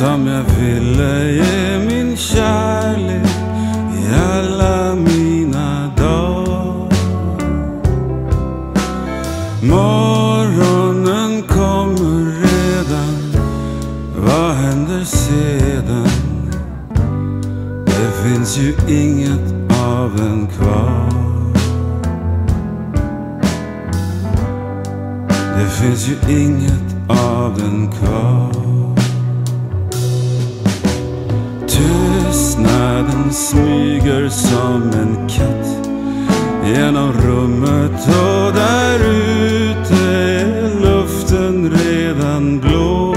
Som jag ville ge min kärlek i alla mina dagar. Morgonen kommer redan, vad händer sedan? Det finns ju inget av en kvar. Det finns ju inget av den kvar. Tystnaden smyger som en katt genom rummet och där ute är luften redan blå.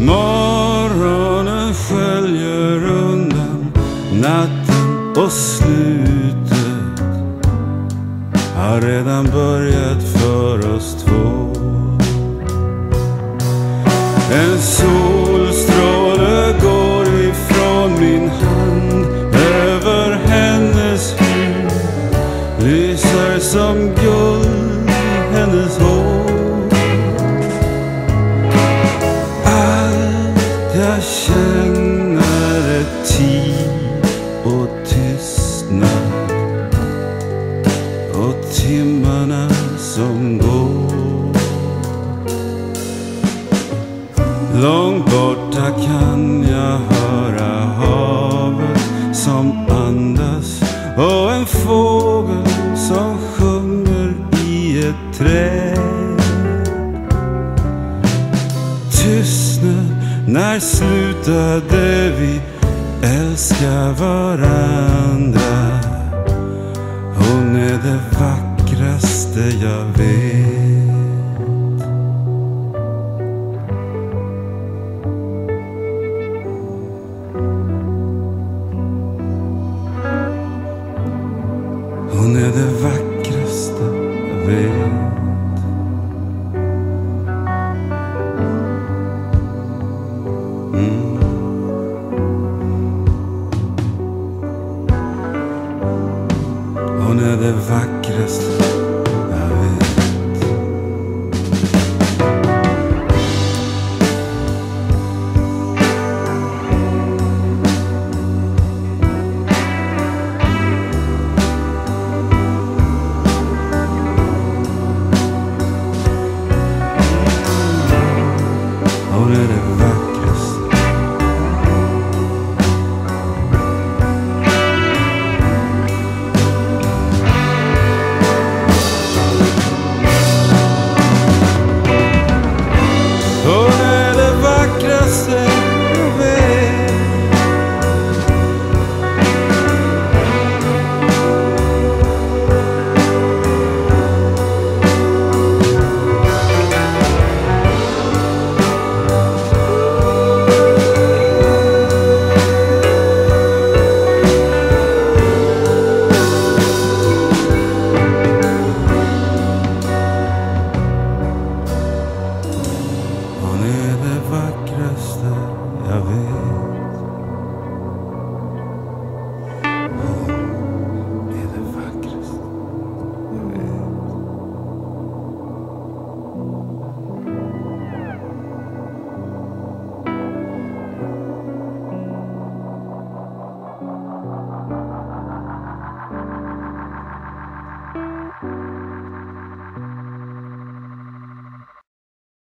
Morgonen sköljer undan natten och slutet har redan börjat för oss två. En sol som guld i hennes hår. Allt jag känner är tid och tystnad och timmarna som går. Långt borta kan jag höra havet som andas och en fågel ett. Tystnad, när slutade vi älska varandra? Hon är det vackraste jag vet. Hon är det vackraste jag vet. Hon är det vackraste.